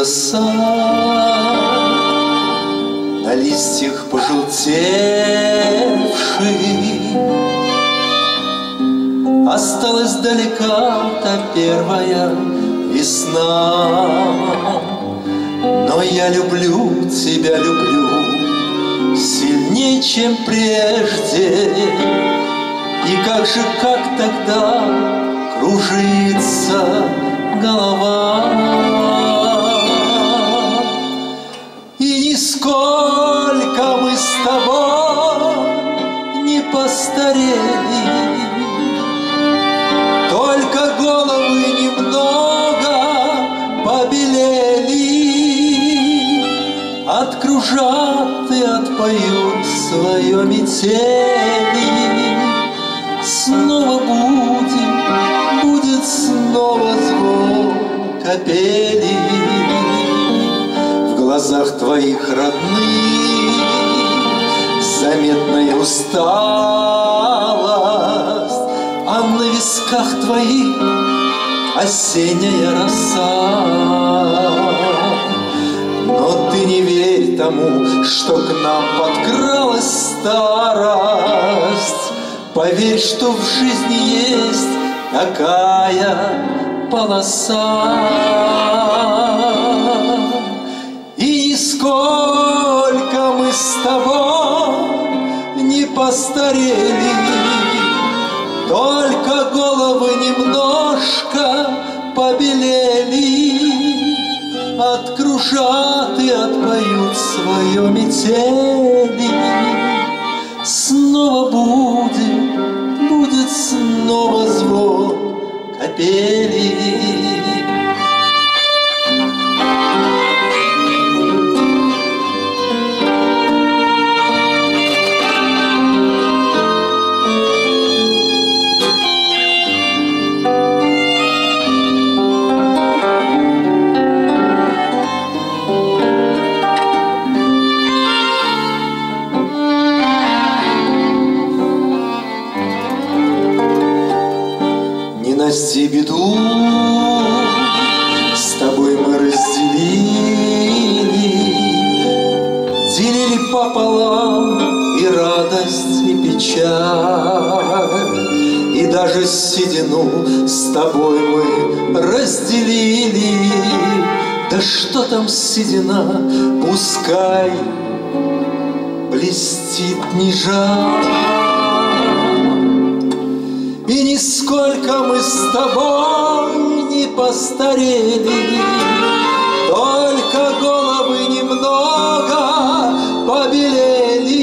роса На листьях пожелтевший Осталась далека та первая весна. Но я люблю тебя, люблю Сильнее, чем прежде И как же, как тогда Кружится голова И нисколько мы с тобой Не постарели только головы немного побелели, Откружат и отпоют свое метели. Глазах твоих родных заметная усталость, А на висках твоих осенняя роса. Но ты не верь тому, что к нам подкралась старость. Поверь, что в жизни есть такая полоса. Постарели, Только головы немножко побелели, Откружат и отпоют свое метели. Снова будет, будет снова звон капели. Носи беду, с тобой мы разделили, Делили пополам и радость, и печаль, И даже седину с тобой мы разделили. Да что там седина, пускай блестит не жаль. И нисколько мы с тобой не постарели, Только головы немного побелели,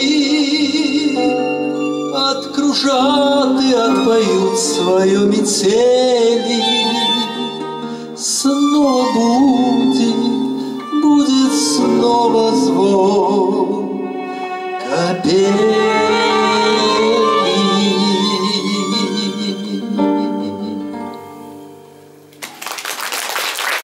Откружат и отпоют свое метели. Снова будет